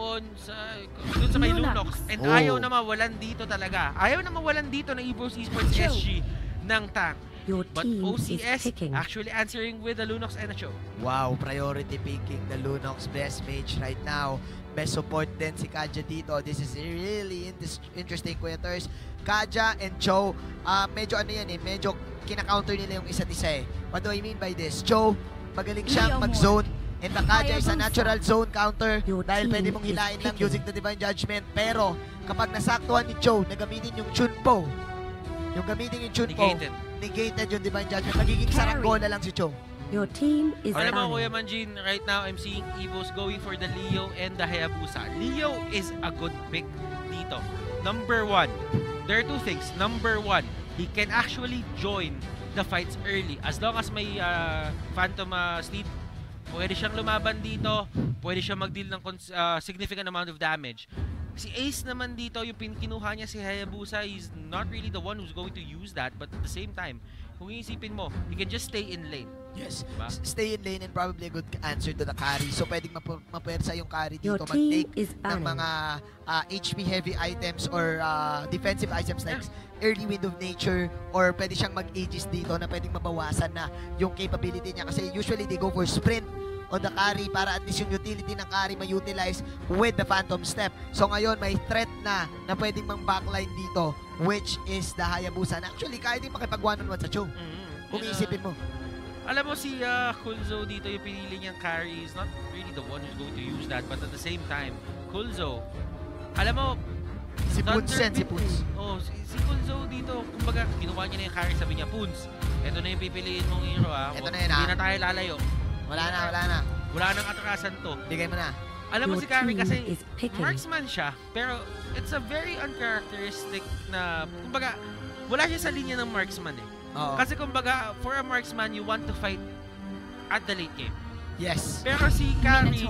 doon sa, doon sa may Lunox. And Oh. ayaw na mawalan dito talaga. Ayaw na mawalan dito ng Evos Esports. SG ng tank. Your But OCS actually answering with the Lunox and a show. Wow, priority picking the Lunox best mage right now. Best support din si Kaja dito. This is really inter- interesting, Kuya Ters. Kaja and Cho, ah, medyo ano yan eh, medyo kina-counter nila yung isa't isa eh. What do I mean by this? Cho, magaling siyang mag-zone. And the Kaja is a natural zone counter dahil pwede mong hilain lang using the Divine Judgment. Pero kapag nasaktuhan ni Cho, na gamitin yung Chunpo, yung gamitin yung Chunpo, Negated. negated yung Divine Judgment. Magiging Carry. saranggola lang si Cho. Your team is Alam mo. Kuya Manjin, right now I'm seeing Evos going for the Leo and the Hayabusa. Leo is a good pick dito. Number one, there are two things. Number one, he can actually join the fights early. As long as may uh, Phantom uh, Steed, pwede siyang lumaban dito, pwede siyang mag-deal ng cons- uh, significant amount of damage. Si Ace naman dito, yung pin- kinuha niya si Hayabusa, he's not really the one who's going to use that, but at the same time, kung iisipin mo, he can just stay in lane. Yes. Diba? Stay in lane and probably a good answer to the carry. So pwedeng map- mapuwersa yung carry dito. Mag-take ng mga ah, HP heavy items or ah, defensive items like early wind of nature or pwede siyang mag-aegis dito na pwedeng mabawasan na yung capability niya kasi usually they go for sprint on the carry para at least yung utility ng carry ma-utilize with the phantom step. So ngayon may threat na na pwedeng mang backline dito which is the Hayabusa. Actually kaya din makipag one on one sa Cho. Mm-hmm. Kung iisipin mo. Alam mo si uh, Kulzo dito yung pinili niyang carry is not really the one who's going to use that but at the same time, Kulzo, alam mo, Si yan, si Thunderbit- Poons. Oh, si, si Kulzo dito, kumbaga, kinuha niya na yung carry, sabi niya, Poons, eto na yung pipiliin mong hero ah. Huwag- na yun, Hindi ah. na tayo lalayo. Wala na, wala na. Wala nang atrasan to. Bigay mo na. Alam mo si Carrie kasi marksman siya, pero it's a very uncharacteristic na, kumbaga, wala siya sa linya ng marksman eh. Oo. Kasi kumbaga, for a marksman, you want to fight at the late game. yes. Pero si Carrie,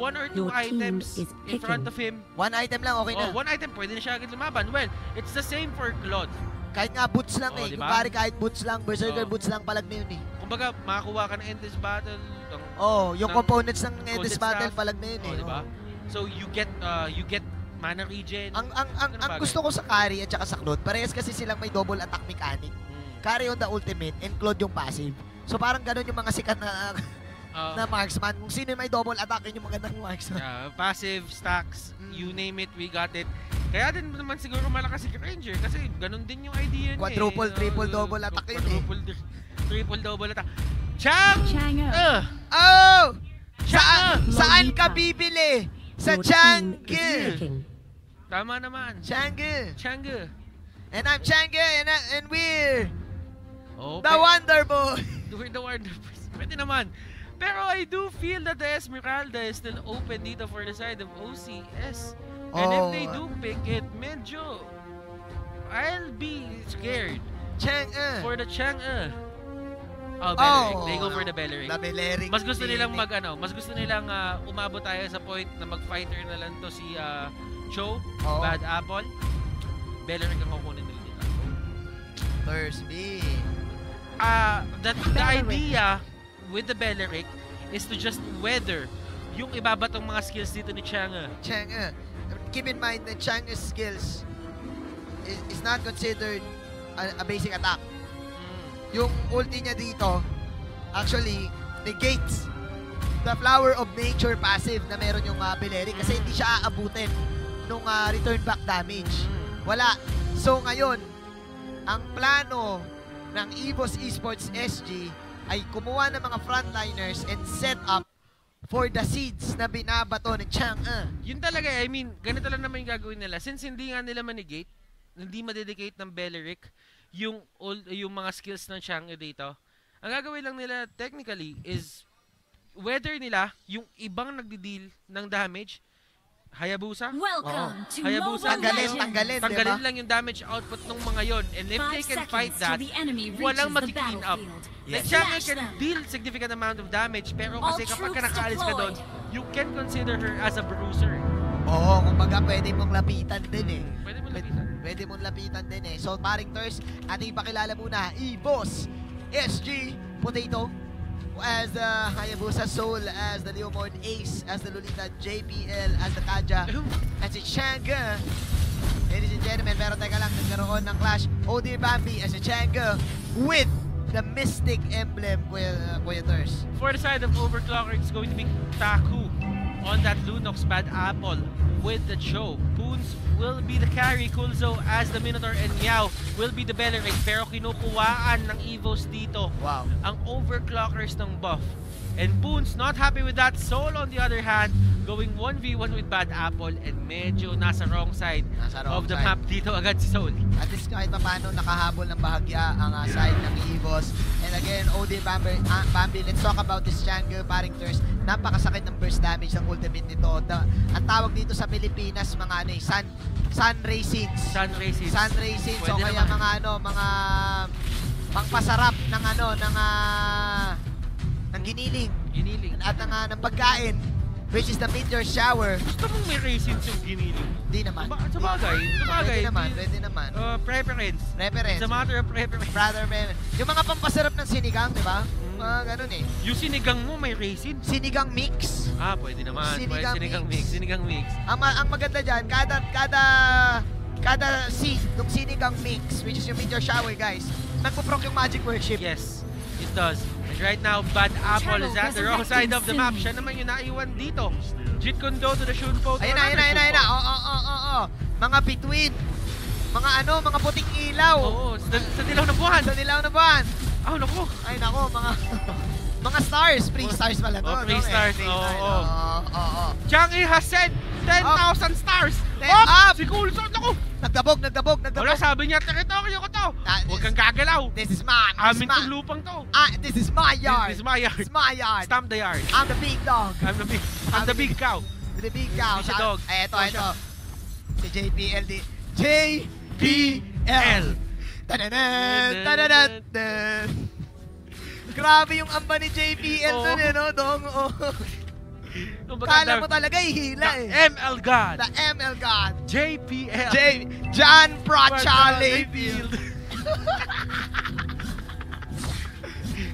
one or two Your items is in front of him, One item lang, okay na. oh, one item, pwede na siya agad lumaban. Well, it's the same for Claude. Kahit nga boots lang Oh, eh. di Kung pare kahit boots lang, berserker Oh. boots lang palag na yun eh. Kumbaga, makakuha ka ng endless battle. ng- Oh, yung Ng components ng Endless Battle palag na yun Oh, eh. di ba? So, you get, uh, you get mana regen. Ang ang ang, Ganun ang gusto ko sa Carry at saka sa Claude, parehas kasi silang may double attack mechanic. Mm. Carry on the ultimate and Claude yung passive. So parang ganun yung mga sikat na Uh, na marksman. Kung sino yung may double attack, yun yung magandang marksman. uh, passive, stacks, Mm. you name it, we got it. Kaya din naman siguro malakas si Ranger kasi ganun din yung idea niya Quadruple, eh. triple, Uh, double attack yun eh. Quadruple, tri- triple, double attack. Chang! Chang'e. Uh, Oh! Chang! Saan, saan ka bibili? Sa Changi! Tama naman. Changi! Chang'e. And I'm Changi and, I- and we're Oh, the Wonder Boy! We're the Wonder Boys. Pwede naman. Pero I do feel that the Esmeralda is still open dito for the side of OCS. And if Oh. they do pick it, medyo, I'll be scared Changi! for the Chang'e. Oh, Belleric. Oh. They go for the Belleric. The Belleric Mas gusto nilang Clinic. mag ano, mas gusto nilang ah, umabot tayo sa point na mag-fighter na lang to si ah, Cho, Oo. Bad Apple. Belleric ang kukunin nila dito. Thursby. Ah, that the idea with the Belleric is to just weather yung ibabatong mga skills dito ni Chang'e. Changi. Keep in mind that Changi's skills is, is not considered a, a basic attack. Yung ulti niya dito, actually, negates the Flower of Nature passive na meron yung uh, Belleric kasi hindi siya aabutin nung ah, return back damage. Mm. Wala. So ngayon, ang plano ng EVOS Esports SG ay kumuha ng mga frontliners and set up for the seeds na binabato ni Chang'e. Yun talaga, I mean, ganito lang naman yung gagawin nila. Since hindi nga nila manigate, hindi madedicate ng Belleric yung, old, yung mga skills ng Chang'e dito, ang gagawin lang nila technically is whether nila yung ibang nagdi-deal ng damage, Hayabusa, Welcome to Hayabusa, Mobile Tanggalin, Legends. tanggalin, tanggalin ba? lang yung damage output ng mga yon and if Five they can fight that, walang maki-clean up. Yes. Smash can them. deal significant amount of damage pero kasi All kapag ka nakaalis ka doon, you can consider her as a bruiser. Oo, kumbaga pwede mong lapitan din eh. Pwede mo Pwede, lapitan. Pwede mong lapitan din eh. So, paring Thurs, ating ipakilala muna, EVOS SG Potato. as the Hayabusa Soul, as the Leomord Ace, as the Lolita JPL, as the Kaja, as si Changa. Ladies and gentlemen, pero teka lang, nagkaroon ng clash. OD Bambi as si Changa with the Mystic Emblem, Kuya, Kuya Thurs. For the side of Overclocker, it's going to be Taku on that Lunox Bad Apple with the Joe. Poons will be the carry, Kulzo as the Minotaur, and Meow will be the Bellerin. Pero kinukuhaan ng Evos dito Wow. ang Overclockers ng buff. And Poons not happy with that. Soul on the other hand, going 1v1 with Bad Apple and medyo nasa wrong side Nasa wrong of the side. map dito agad si Soul. At least kahit pa paano nakahabol ng bahagya ang uh, side ng Evos. And again, OD Bambi, ah, Bambi, let's talk about this Chango paring Thurs. Napakasakit ng burst damage ng ultimate nito. The, ang tawag dito sa Pilipinas, mga ano eh, sun, sun raisins. Sun Races. Sun raisins. So kaya naman. mga ano, mga pangpasarap ng ano, ng ng giniling Giniling. at ng, ah, ng pagkain which is the meteor shower. Gusto mong may raisins yung giniling? Di naman. Ba- sa bagay, sa bagay. Pwede naman, pwede naman. Uh, preference. Reference. It's a matter of preference. Brother man. Yung mga pampasarap ng sinigang, di ba? Mm. Mga ganun eh. Yung sinigang mo may raisins. Sinigang mix. Ah, pwede naman. Sinigang Pwede, sinigang mix. mix. Sinigang mix. Ang, ma- ang maganda dyan, kada, kada, kada seed ng sinigang mix, which is yung meteor shower, guys, nagpo-proc yung magic worship. Yes, it does. And right now, Bad Apple is at the wrong side of the map. Siya naman yung naiwan dito. Jit Kondo to the Shunpo. Ayun na, ayun na, ayun na, ayun na. Oo, oo, oo, oo. Mga between. Mga ano, mga puting ilaw. Oo, sa, sa dilaw na buwan. Sa nilaw na buwan. Oh, naku. Ay, nako, mga... mga stars. Free stars pala to. Oh, free no? Eh, stars, free oo, oo. Oo, oo, oo. Changi has sent 10,000 stars. Ten Up! up! Si Coulson, naku. Nagdabog, nagdabog, Wala, nagdabog. sabi niya, teritoryo ko to. Ah, Huwag this- kang gagalaw. This is mine. This Amin is tong lupang to. Ah, this is my yard. This is my yard. It's my yard. Stamp the yard. I'm the big dog. I'm the big, I'm the big cow. The big cow. Hindi siya dog. Eh, ito, Ito. Si JPL di. JPL. Tananan, tananan, tan. Grabe yung amba ni JPL Oo. dun eh, no? Dong, oh. Kala mo talaga ihila the eh. ML God. The ML God. JPL. J. John Prachale Field.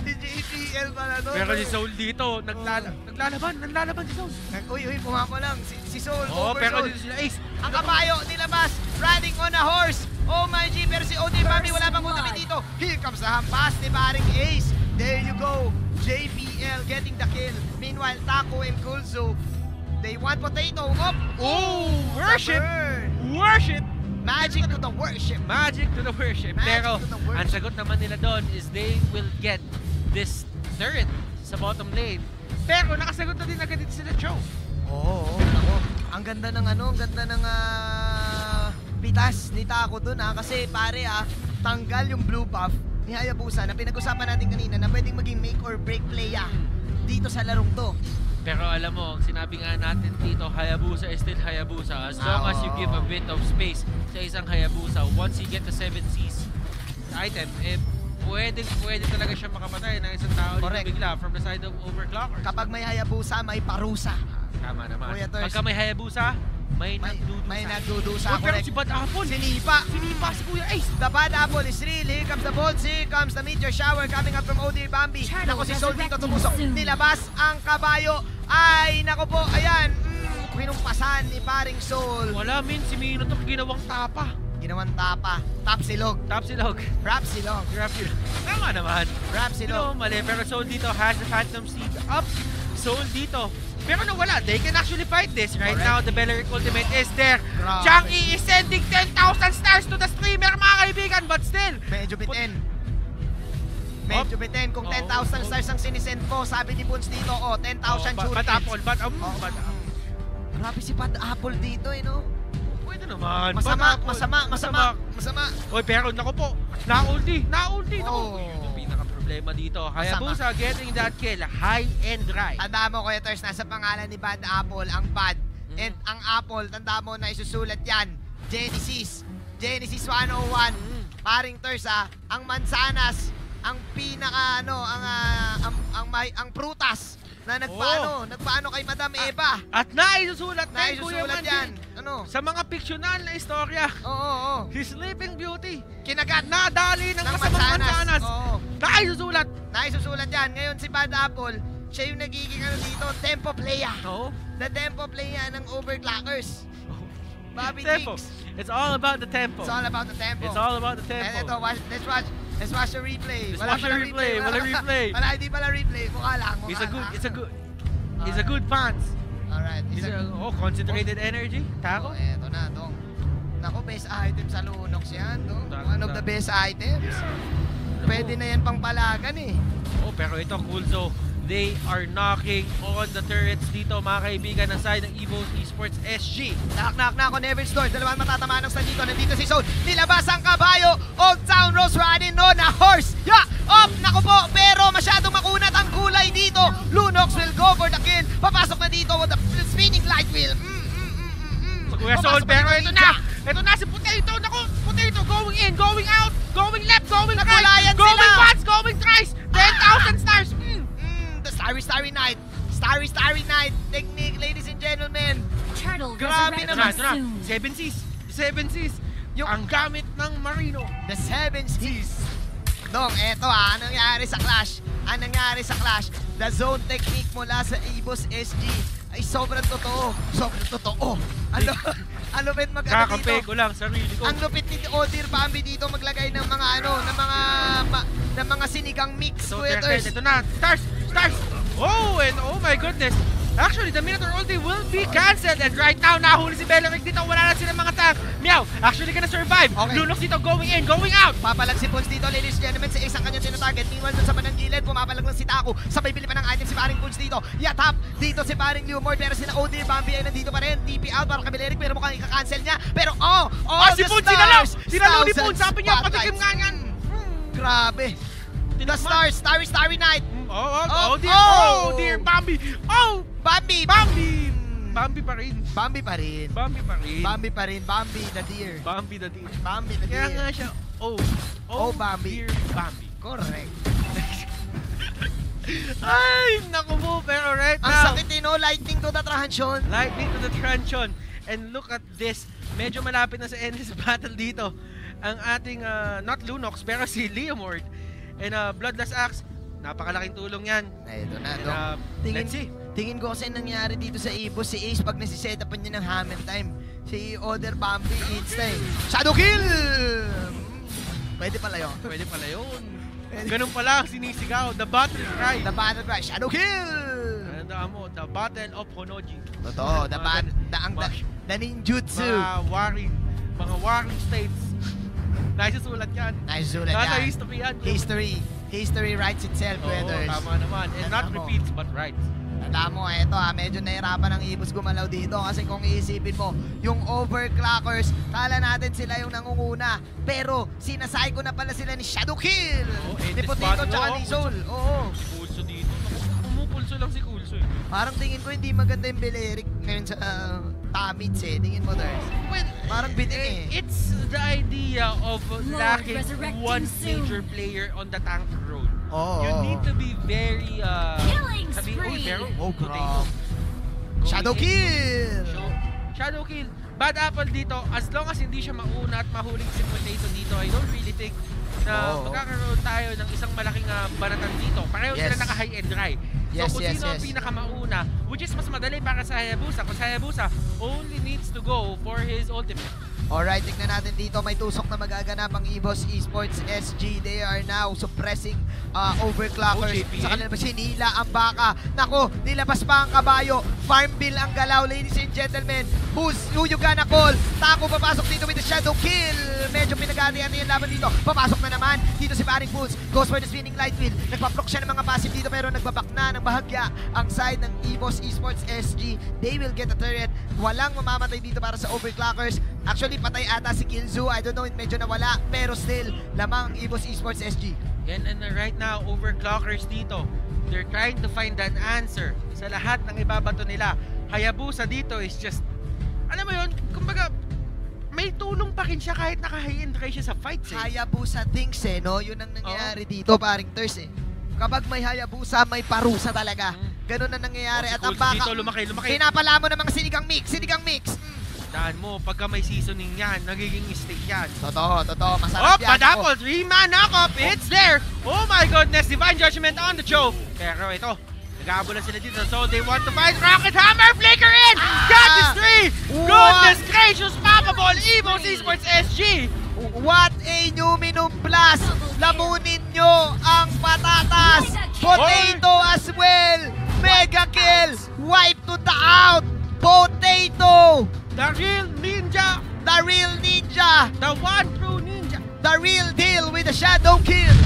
Si JPL pala to. Pero si Soul dito, naglala naglalaban, naglalaban si Soul. Uy, uy, pumapa lang. Si, si Soul, Oo, over pero Soul. dito sila Ace. Ang kabayo nilabas, riding on a horse. Oh my G, pero si OD Bambi wala pang ultimate dito. Here comes the hampas ni Baring Ace. There you go. JPL getting the kill. Meanwhile, Taco and Kulzo, they want potato. Up. Oh, worship! Worship! Magic to the worship. Magic to the worship. Magic Pero, the worship. ang sagot naman nila doon is they will get this turret sa bottom lane. Pero nakasagot na din agad dito sila Joe. Oo, oh, ako. Ang ganda ng ano, ang ganda ng ah, pitas ni Taco dun ha. Kasi pare ah, tanggal yung blue buff ni Hayabusa na pinag-usapan natin kanina na pwedeng maging make or break play ah, dito sa larong to. Pero alam mo, ang sinabi nga natin dito, Hayabusa is still Hayabusa. As long Ah, as you oo. give a bit of space sa isang Hayabusa, once you get the 7 Cs item, eh, pwede, pwede talaga siya makapatay ng isang tao Correct. dito bigla from the side of Overclockers. Kapag may Hayabusa, may parusa. Tama naman. Pagka may Hayabusa, may, May, nagdudusa. may nagdudusa. Uy, pero si Bad Apple, Sinipa. sinipa si Kuya Ace. The bad apple is real. Here comes the bolt. Here comes the meteor shower coming up from OD Bambi. Nako si Soul dito tumusok. Nilabas ang kabayo. Ay, nako po. Ayan. Mm, pinumpasan ni paring Soul. Wala min, si Mino to ginawang tapa. Ginawang tapa. Tap silog. Top silog. Rap silog. Grab yun. Tama naman. Rap silog. mali, pero Soul dito has the Phantom Seed up. Soul dito. Pero nawala, they can actually fight this. Right Correct. now, the Belleric Ultimate is there. Grabe. Chang E is sending 10,000 stars to the streamer, mga kaibigan. But still, Medyo bitin. Medyo bitin. Kung Oo, 10,000 oo. stars ang sinisend mo, sabi ni Boons dito, oh, 10,000 oh, but, but Apple, but, um, Oh, but, Grabe si Bad Apple dito eh, no? pwede naman. Masama, Apple, masama, masama, masama. Oy, pero nako po, na-ulti, na-ulti. Oh. Naku, pinaka-problema dito. Hayabusa getting that kill, high and dry. Tanda mo, Kuya Ters, nasa pangalan ni Bad Apple, ang Bad. Mm. And ang Apple, tanda mo na isusulat yan. Genesis. Genesis 101. Mm. Paring Ters, ah, ang mansanas, ang pinaka, ano, ang, ah, ang, ang, may, ang prutas na nagpaano, nagpaano kay Madam Eva. At naisusulat din, Kuya Manji. yan. Ano? Sa mga fiksyonal na istorya, Oo, oo, oo. si Sleeping Beauty, Kinagat nadali ng ng masamang mansanas. Oo. Naisusulat. Naisusulat yan. Ngayon si Bad Apple, siya yung nagiging ano dito, tempo player. Oo. The tempo player ng overclockers. Bobby Tempo. Diggs. It's all about the tempo. It's all about the tempo. It's all about the tempo. And ito, watch, let's watch Let's watch the replay. Let's watch the replay. Wala replay. Wala, hindi pala replay. Mukha lang. Mukha He's a good, lang. it's a good, he's a good fans. Alright. He's He's a, a, oh, concentrated energy. oh, Tako. eto na, dong. Naku, best item sa Lunox yan, dong. Tako, One of the best items. Pwede na yan pang palagan eh. Oh, pero ito, Coolzo, they are knocking on the turrets dito, mga kaibigan, ng side ng Evo Esports SG. Knock, knock, knock on Everett Store. Dalawang matatamaan ng dito. Nandito si Zone. Nilabas ang kabayo. Old Town Rose riding no na horse. Yeah! Up! Naku po! Pero masyadong makunat ang kulay dito. Lunox will go for the kill. Papasok na dito with the spinning light wheel. Mm, mm, mm, mm, mm. So, Kuya Sol, pero na ito na! Ito na si Potato! Naku, Potato going in, going out, going left, going right, going sila. once, going twice, 10,000 stars! Starry Starry Night. Starry Starry Night. Technique, ladies and gentlemen. Turtle Grabe naman. na, soon. 7 Cs, 7 Cs. Yung- Ang gamit ng Marino. The Seven Seas. Dong, eto ah, anong nangyari sa Clash? Anong nangyari sa Clash? The zone technique mula sa Evos SG ay sobrang totoo. Sobrang totoo. Ano, ano bet mag ano dito? ko lang, sarili ko. Ang lupit ni Odir Bambi dito maglagay ng mga ano, ng mga ma, ng mga sinigang mix So, sweaters. ito na, stars, stars! Oh, and oh my goodness! Actually, the Minotaur ulti will be cancelled and right now, nahuli si Beleric dito, wala na silang mga tank. Meow, actually gonna survive. Okay. Lunox dito, going in, going out! Papalag si Pons dito, ladies and gentlemen, sa isang kanyang tinatarget. Meanwhile, dun sa banang gilid, pumapalag lang si Taku. Sabay bili pa ng item si paring Pons dito. Yatap dito si paring Lumord. Pero si Odir Bambi ay nandito pa rin. TP out para kay Beleric, pero mukhang ika-cancel niya. Pero oh, oh, Ah, si Pons, sinalaw! stars! Sinalaw ni and sabi niya, patikim nga yan! Hmm, Grabe. The stars, starry, starry night. Oh, oh, Oh, oh, dear, oh! oh, dear, Bambi! Oh! Bambi! Bambi! Bambi pa rin. Bambi pa rin. Bambi pa rin. Bambi pa rin. Bambi the deer. Bambi the deer. Bambi the Kaya nga deer. siya, oh, Oh, Bambi. dear Bambi. Correct. Ay, naku mo, pero right Ang now, sakit din, no? Lightning to the truncheon. lightning to the truncheon. And look at this. Medyo malapit na sa end sa battle dito. Ang ating, uh, not Lunox, pero si Leomord. And uh, Bloodless Axe, napakalaking tulong yan. Ito na, And, no? uh, Tingin, let's see. tingin ko kasi nangyari dito sa Evo si Ace pag nasiset up niya ng Hammer Time. Si Oder Bambi insta eh. Shadow Kill! Mm, Pwede pala yun. Pwede pala yun. Ganun pala ang sinisigaw. The battle cry. The Battle Cry, Shadow Kill! Tandaan mo, the battle of Honoji. Totoo, the Mga bat, ganun. the, ang, the, the ninjutsu. Mga warring, mga warring states. Naisusulat yan. Nice sulat Nasa yan. history yan. History. History writes itself, Oo, brothers. tama naman. And not mo. repeats, but writes. Tanda mo, eto ha, medyo nahirapan ang Ibus gumalaw dito kasi kung iisipin mo, yung overclockers, kala natin sila yung nangunguna. Pero sinasay ko na pala sila ni Shadow Kill! Oo, eh, ni Potato body, tsaka oo, ni Soul. Oo. Si Kulso dito. Naku, Pumupulso lang si Kulso eh. Parang tingin ko hindi maganda yung Beleric ngayon sa uh, Tamits eh. Tingin mo, Dars. Well, Parang biting eh. It's the of lacking one soon. major player on the tank role. Oo. You need to be very, uh... Killing sabi, spree. pero, Oh, potato. grabe. Going Shadow in. Kill! Shadow Kill. Bad Apple dito, as long as hindi siya mauna at mahuling si Potato dito, I don't really think na Oo. magkakaroon tayo ng isang malaking uh, banatan dito. Pareho Yes. sila naka-high and dry. Yes, so kung yes, sino ang yes. pinakamauna, which is mas madali para sa Hayabusa, kung sa Hayabusa only needs to go for his ultimate. Alright, tignan natin dito. May tusok na magaganap ang EVOS Esports SG. They are now suppressing uh, overclockers. Oh. Sa kanila sinila ang baka. Nako, nilabas pa ang kabayo. Farm bill ang galaw, ladies and gentlemen. Who's, who you gonna call? Taco papasok dito with the shadow kill. Medyo pinagati-ati yung laban dito. Papasok na naman. Dito si Paring Fools. Goes for the spinning light wheel. Nagpa-proc siya ng mga passive dito pero nagbabak na ng bahagya ang side ng EVOS Esports SG. They will get a turret. Walang mamamatay dito para sa overclockers. Actually, patay ata si Killzoo. I don't know, medyo nawala. Pero still, lamang ang EVOS Esports SG. And, and right now, overclockers dito, they're trying to find an answer sa lahat ng ibabato nila. Hayabusa dito is just, alam mo yun, kumbaga, may tulong pa rin siya kahit naka-high and dry siya sa fights eh. Hayabusa things eh, no? Yun ang nangyayari dito, paring Ters eh. Kapag may Hayabusa, may parusa talaga. Mm. Ganun na nangyayari. Oh, si At ang baka, dito, lumaki, lumaki. pinapala mo ng mga sinigang mix, sinigang mix. Mm. Tandaan mo, pagka may seasoning yan, nagiging steak yan. Totoo, totoo. Oh, Masarap yan. Padapol, three-man knock-up, it's there! Oh my goodness, Divine Judgment on the choke! Pero ito, nag-aabulan sila dito, so they want to find Rocket Hammer, flicker in! Got this three! What? Goodness gracious, Papa Ball, Evo Esports SG! What a Numinum Plus! Lamunin nyo ang patatas! Potato as well! Mega kill! Wipe to the out! Potato! The real ninja! The real ninja! The one true ninja! The real deal with the shadow kill!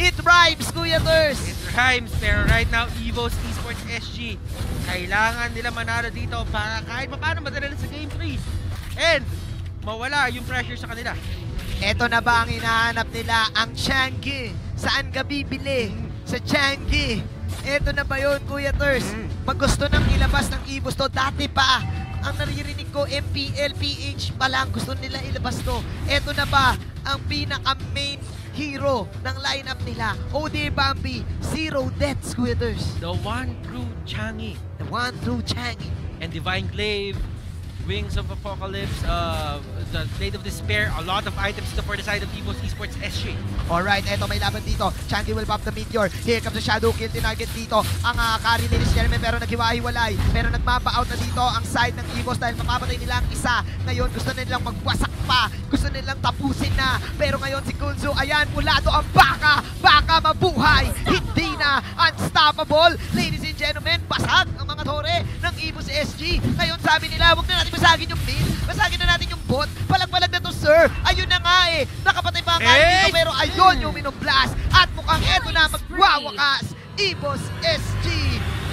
It rhymes, Kuya Ters! It rhymes, pero right now, Evo's Esports SG, kailangan nila manalo dito para kahit pa paano madala sa Game 3. And, mawala yung pressure sa kanila. Ito na ba ang hinahanap nila? Ang Changi. Saan ka bibili? Sa Changi. Ito na ba yun, Kuya Ters? Mm. Pag gusto nang ilabas ng Evos to, dati pa, ang naririnig ko, MPL, PH pa lang, gusto nila ilabas to. Ito na ba ang pinaka-main hero ng lineup nila? OD Bambi, zero deaths, Kuya Ters. The one true Changi The one true Changi. and Divine Glaive, Wings of Apocalypse, uh, the Blade of Despair, a lot of items dito for the side of Evo's Esports SG. Alright, eto may laban dito. Changi will pop the meteor. Here comes the shadow kill. Tinarget dito ang uh, carry ni Jeremy pero naghiwa-hiwalay. Pero nagmapa-out na dito ang side ng Evos dahil mapapatay nila ang isa. Ngayon gusto nilang magwasak pa. Gusto nilang tapusin na. Pero ngayon si Kunzu, ayan, pulado ang baka. Baka mabuhay. Hindi na unstoppable. Ladies and gentlemen, basag ang mga tore ng Evos SG. Ngayon sabi nila, huwag na natin basagin yung mid. Basagin na natin yung bot. Palag-palag na to, sir. Ayun na nga eh. Nakapatay pa ang Eh! dito pero ayun yung Blast at mukhang eto na magwawakas Evos SG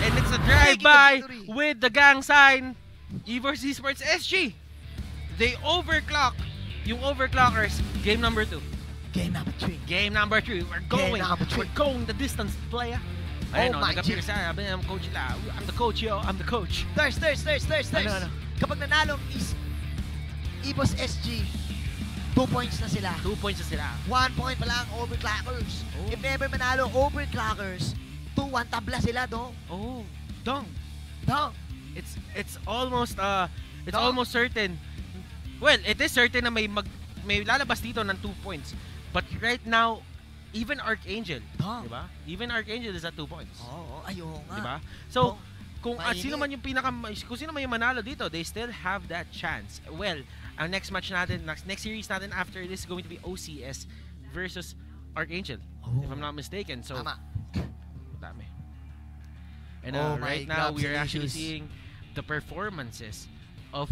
And it's a drive-by with the gang sign, Evo's Esports SG. They overclock yung overclockers, game number 2. Game number 3 Game number 3, we're going. We're going the distance, player. Ayun, oh my nag-appear siya. Sabi niya, coach la. I'm the coach, yo. I'm the coach. Thirst, thirst, thirst, thirst, thirst Ano, ano? Kapag nanalo is Evos SG 2 points na sila Two points na sila. 1 point pa lang overclockers Oh. If never manalo overclockers 2-1 tabla sila dong Oh, dong. Dong It's it's almost uh it's Dong. almost certain. Well, it is certain na may mag may lalabas dito ng 2 points. But right now, even Archangel, Dong 'di ba? Even Archangel is at 2 points. Oo, ayun nga 'Di ba? So, Dong. kung at sino man yung pinaka kung sino man yung manalo dito, they still have that chance. Well, ang next match natin, next, next series natin after this is going to be OCS versus Archangel, if I'm not mistaken. So, Tama dami. And Oh uh, my right now, we are actually seeing the performances of